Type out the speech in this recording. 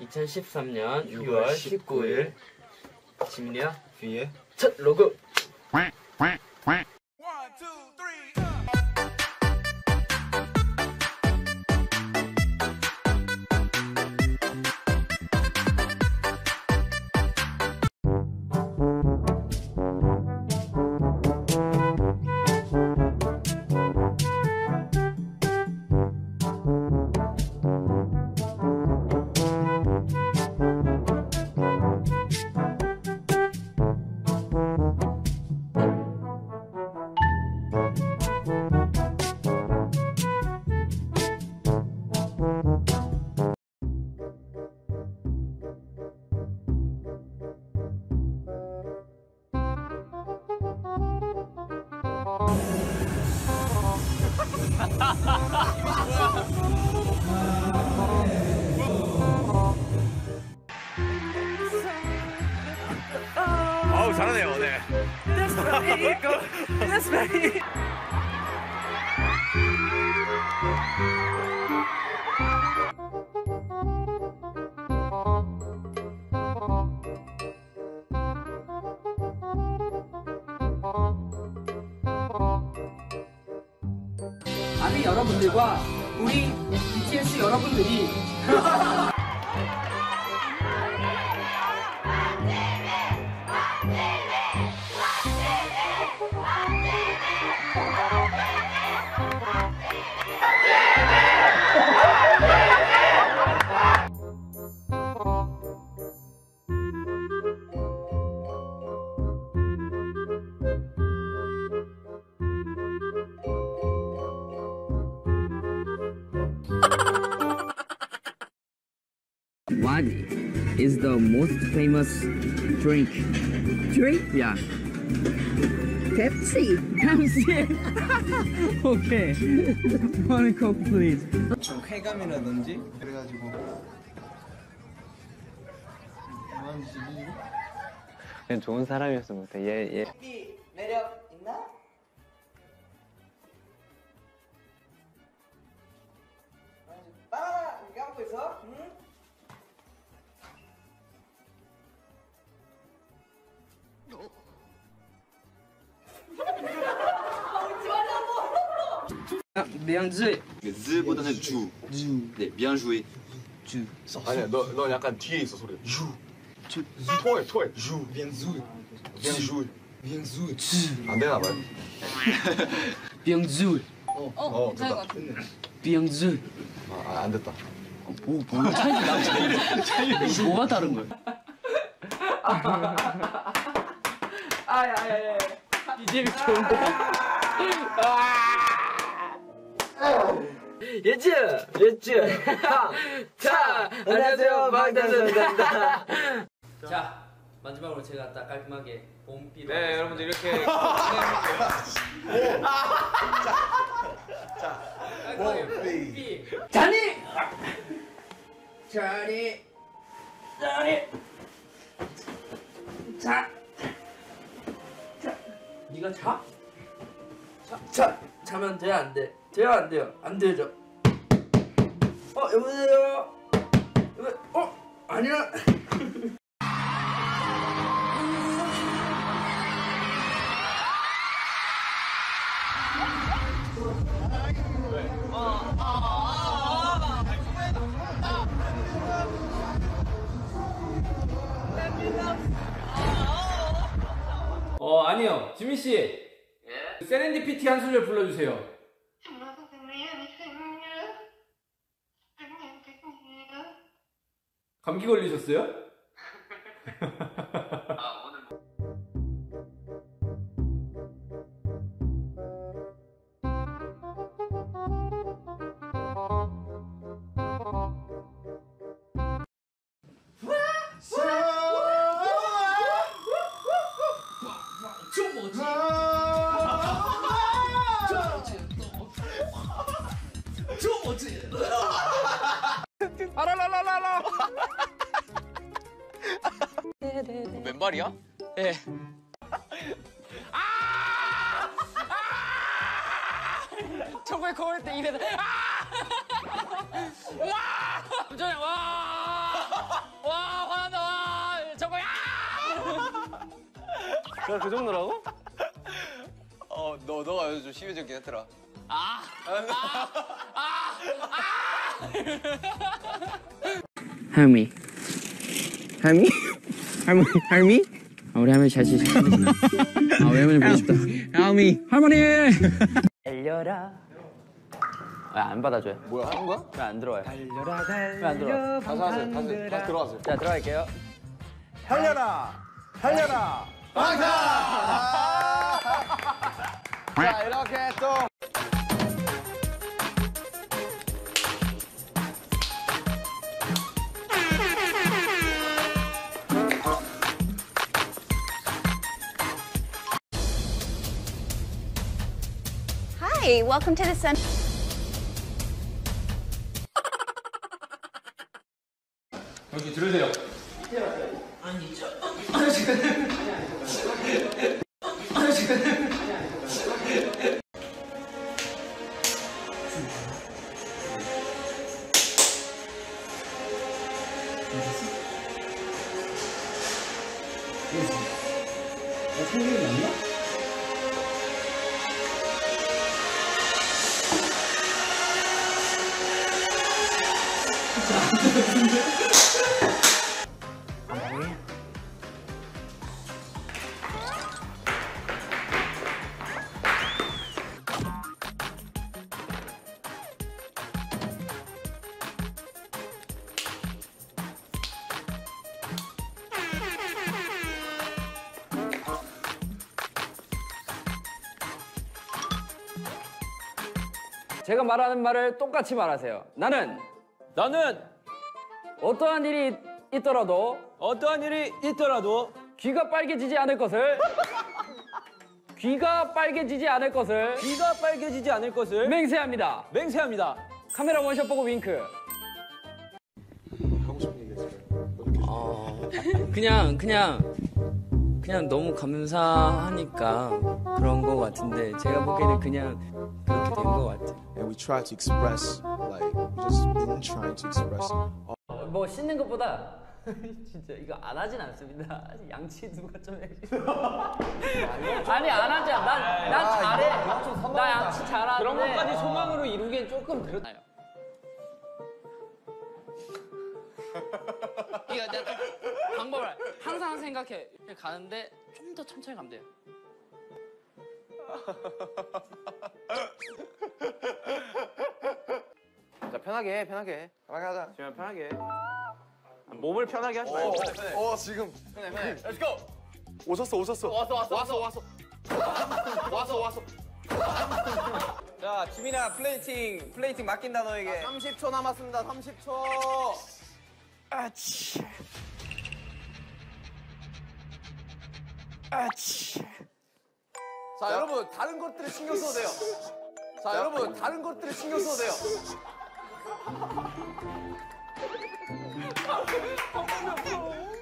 2013년 6월 19일. 지민이야? 뒤에. 첫 로그 아우 잘하네요 네 아미 여러분들과 우리 BTS 여러분들이 What is the most famous drink? Drink? Yeah. Pepsi. Pepsi. okay. One coke, please. 좀 쾌감이라든지 그래가지고 그냥 좋은 사람이었으면 못해. 얘, 얘. 매력 있나? 명즈 z보다는 주. 네, bien joué. 아니야 너, 너 약간 뒤에 있어 소리 주 주. 토해 토해. 주 bien joué. Bien joué. Bien joué. 안 되나 봐요. 명즈 어 됐다. 명즈 아, 안 됐다. 뭐 뭐가 차이가 나지? 뭐가 다른 거야? 아야야야. 이제 좋은데 예즈 예즈 자 안녕하세요 방탄소년단입니다. 자 마지막으로 제가 딱 깔끔하게 봄비로 네 여러분들 이렇게 봄비 자니 자니 자니 자 자. 네가 자? 자, 자, 자면 돼, 안 돼? 돼요, 안 돼요? 안 되죠? 어, 여보세요? 여보, 어? 아니야. 어, 아니요. 지민 씨. 예? 세렌디피티 한 소절 불러주세요. 감기 걸리셨어요? 저 왼발이야? 예. 예. 아! 아! 정말 거울 때 입에다 아! 와! 전에 와! 와! 화난다 와! 정말 아! 내가 그 정도라고? 어, 너, 너가 요즘 심해졌긴 했더라. 아! 아! 아! 아! 아! 햄이 햄이? 할머니, 할미? 아, 우리 할머니 잘 치시네. 아, 우리 할머니 보고 싶다. 할미. 할머니! 달려라. 왜안 받아줘요? 뭐야 하는 거야? 왜 안 들어와요? 달려라 달려. 왜안 들어와? 다시 하세요 다시 다시 들어가세요 자 들어갈게요. 자 이렇게 또 Hi, welcome to the Sun. 여기 들으세요. 아니죠. 아니죠. 제가 말하는 말을 똑같이 말하세요. 나는 나는 어떠한 일이 있더라도 어떠한 일이 있더라도 귀가 빨개지지 않을 것을 귀가 빨개지지 않을 것을 귀가 빨개지지 않을 것을 맹세합니다. 맹세합니다. 카메라 원샷 보고 윙크. 하고 싶은 얘기 있어요 어, 그냥 그냥 그냥 너무 감사하니까 그런 거 같은데 제가 보기에는 그냥 그렇게 된 거 같아요. and we tried to express like just trying to express 뭐 씻는 것보다 진짜 이거 안 하진 않습니다. 양치 누가 좀 해. 아니 안 하잖아. 난, 난 잘해. 나 양치 잘하는데. 그런 것까지 소망으로 이루기엔 조금 그렇다. 이거 내가 좀 방법을 알- 항상 생각해. 그냥 가는데 좀 더 천천히 가면 돼요. 자, 편하게 해, 편하게 해. 편하게 하자 지금 편하게 해. 몸을 편하게 하지 말고. 어 지금 편해, 편해. Let's go. 오셨어 오셨어 왔어, 왔어, 왔어, 왔어. 왔어, 왔어. 자, 지민아 plating plating 맡긴다 너에게. 30초 남았습니다. 30초. 자, 여러분 다른 것들에 신경 써도 돼요. 자, 여러분 다른 것들에 신경 써도 돼요. 아, 아,